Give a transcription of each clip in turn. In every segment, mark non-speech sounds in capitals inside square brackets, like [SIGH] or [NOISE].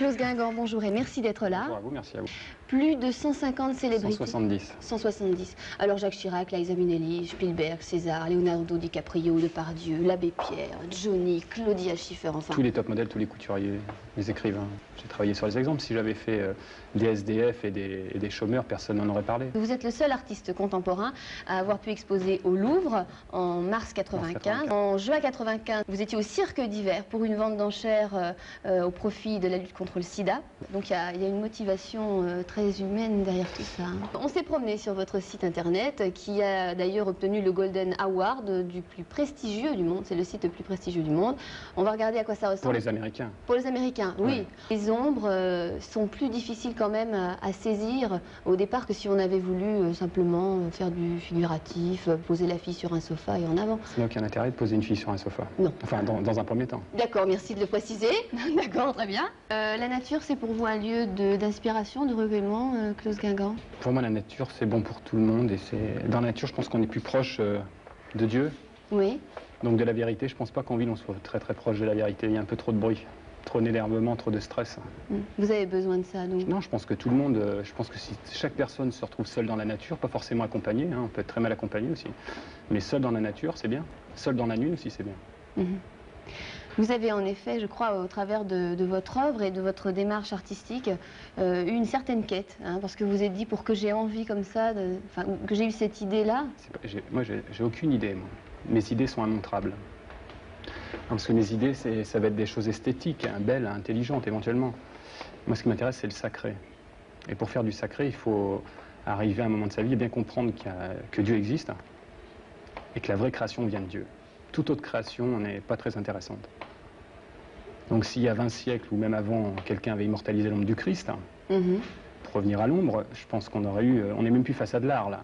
Klaus Guingamp, bonjour et merci d'être là. Bonjour à vous, merci à vous. Plus de 150 célébrités. 170. 170. Alors Jacques Chirac, Liza Minnelli, Spielberg, César, Leonardo DiCaprio, Depardieu, l'abbé Pierre, Johnny, Claudia Schiffer, enfin. Tous les top modèles, tous les couturiers, les écrivains. J'ai travaillé sur les exemples. Si j'avais fait euh, des SDF et des, et des chômeurs, personne n'en aurait parlé. Vous êtes le seul artiste contemporain à avoir pu exposer au Louvre en mars 95. 95. En juin 95, vous étiez au cirque d'hiver pour une vente d'enchères euh, euh, au profit de la lutte contre le sida. Donc il y a, il y a une motivation euh, très humaine derrière tout ça. On s'est promené sur votre site internet euh, qui a d'ailleurs obtenu le Golden Award du plus prestigieux du monde. C'est le site le plus prestigieux du monde. On va regarder à quoi ça ressemble. Pour les Américains. Pour les Américains, oui. Ouais. Les ombres euh, sont plus difficiles quand même à, à saisir au départ que si on avait voulu euh, simplement faire du figuratif, poser la fille sur un sofa et en avant. Ça n'a aucun intérêt de poser une fille sur un sofa. Non. Enfin, dans, dans un premier temps. D'accord, merci de le préciser. [LAUGHS] D'accord, très bien. Euh, la nature, c'est pour vous un lieu de- d'inspiration, de, recueillement, euh, Klaus Guingamp? Pour moi, la nature, c'est bon pour tout le monde. Et c'est dans la nature, je pense qu'on est plus proche euh, de Dieu. Oui. Donc de la vérité, je pense pas qu'en ville, on soit très très proche de la vérité. Il y a un peu trop de bruit, trop d'énervement, trop de stress. Mm. Vous avez besoin de ça, donc? Non, je pense que tout le monde, euh, je pense que si chaque personne se retrouve seule dans la nature, pas forcément accompagnée, hein, on peut être très mal accompagné aussi, mais seul dans la nature, c'est bien. Seul dans la nuit aussi, c'est bien. Mhm. Vous avez en effet, je crois, au travers de, votre œuvre et de votre démarche artistique, eu une certaine quête, hein, parce que vous êtes dit pour que j'ai envie comme ça, que j'ai eu cette idée-là. Moi, j'ai aucune idée. Mes idées sont immontrables. Parce que mes idées, ça va être des choses esthétiques, hein, belles, intelligentes éventuellement. Moi, ce qui m'intéresse, c'est le sacré. Et pour faire du sacré, il faut arriver à un moment de sa vie et bien comprendre que Dieu existe et que la vraie création vient de Dieu. Toute autre création n'est pas très intéressante. Donc s'il y a 20 siècles ou même avant, quelqu'un avait immortalisé l'ombre du Christ, hein, Mhm. pour revenir à l'ombre, je pense qu'on aurait eu, euh, on n'est même plus face à de l'art là.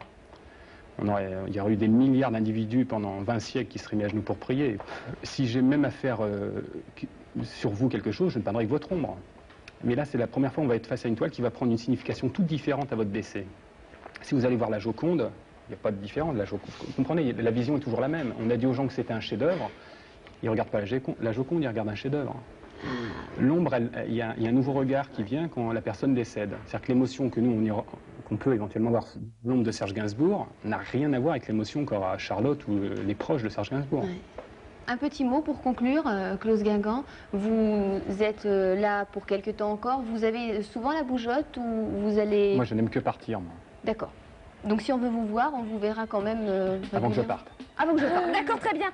On aurait, il y aurait eu des milliards d'individus pendant 20 siècles qui seraient mis à genoux pour prier. Si j'ai même à faire euh, sur vous quelque chose, je ne parlerai que votre ombre. Mais là, c'est la première fois qu'on va être face à une toile qui va prendre une signification toute différente à votre décès. Si vous allez voir la Joconde, il n'y a pas de différence. La Joconde, vous comprenez, la vision est toujours la même. On a dit aux gens que c'était un chef-d'œuvre. Ils ne regardent pas la Joconde, la Joconde, ils regardent un chef-d'œuvre. L'ombre, il y, a il y a un nouveau regard qui vient quand la personne décède. C'est-à-dire que l'émotion que nous, qu'on peut éventuellement voir l'ombre de Serge Gainsbourg n'a rien à voir avec l'émotion qu'aura Charlotte ou euh, les proches de Serge Gainsbourg. Ouais. Un petit mot pour conclure, euh, Klaus Guingamp. Vous êtes euh, là pour quelque temps encore. Vous avez souvent la bougeotte ou vous allez... Moi, je n'aime que partir, moi, D'accord. Donc si on veut vous voir, on vous verra quand même... euh, avant que je parte. Avant que je parte. D'accord, très bien.